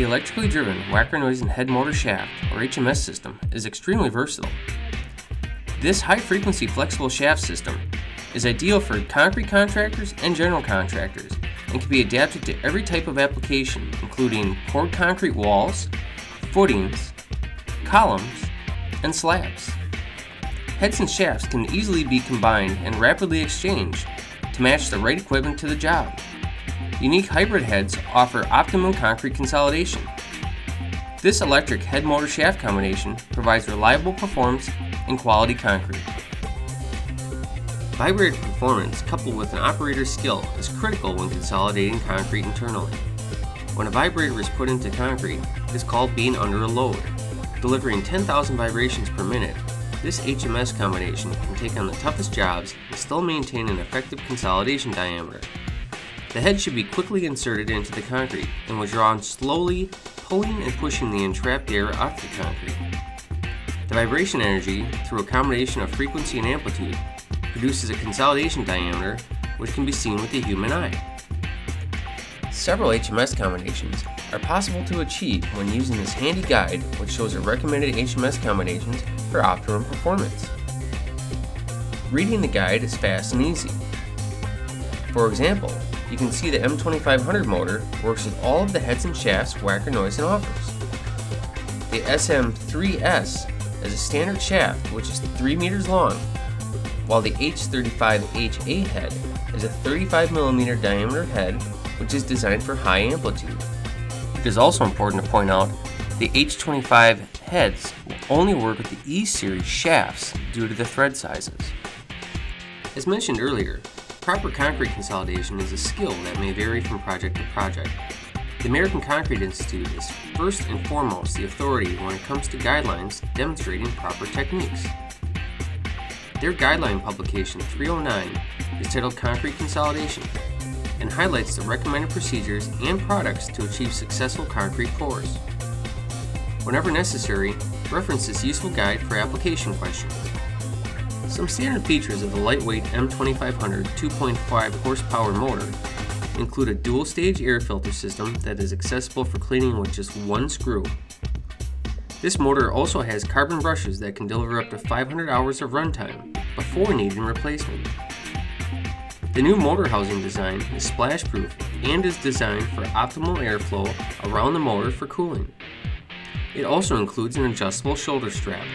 The electrically driven Wacker-Neuson head motor shaft, or HMS system, is extremely versatile. This high frequency flexible shaft system is ideal for concrete contractors and general contractors and can be adapted to every type of application, including poured concrete walls, footings, columns, and slabs. Heads and shafts can easily be combined and rapidly exchanged to match the right equipment to the job. Unique hybrid heads offer optimum concrete consolidation. This electric head motor shaft combination provides reliable performance and quality concrete. Vibrator performance coupled with an operator's skill is critical when consolidating concrete internally. When a vibrator is put into concrete, it is called being under a load. Delivering 10,000 vibrations per minute, this HMS combination can take on the toughest jobs and still maintain an effective consolidation diameter. The head should be quickly inserted into the concrete and withdrawn slowly, pulling and pushing the entrapped air off the concrete. The vibration energy, through a combination of frequency and amplitude, produces a consolidation diameter which can be seen with the human eye. Several HMS combinations are possible to achieve when using this handy guide which shows the recommended HMS combinations for optimum performance. Reading the guide is fast and easy. For example, you can see the M2500 motor works with all of the heads and shafts Wacker-Neuson offers. The SM3S is a standard shaft which is 3 meters long while the H35HA head is a 35mm diameter head which is designed for high amplitude. It is also important to point out the H25 heads will only work with the E-series shafts due to the thread sizes. As mentioned earlier, proper concrete consolidation is a skill that may vary from project to project. The American Concrete Institute is first and foremost the authority when it comes to guidelines demonstrating proper techniques. Their guideline publication 309 is titled Concrete Consolidation and highlights the recommended procedures and products to achieve successful concrete pours. Whenever necessary, reference this useful guide for application questions. Some standard features of the lightweight M2500 2.5 horsepower motor include a dual stage air filter system that is accessible for cleaning with just one screw this motor also has carbon brushes that can deliver up to 500 hours of runtime before needing replacement. The new motor housing design is splash proof and is designed for optimal airflow around the motor for cooling. It also includes an adjustable shoulder strap.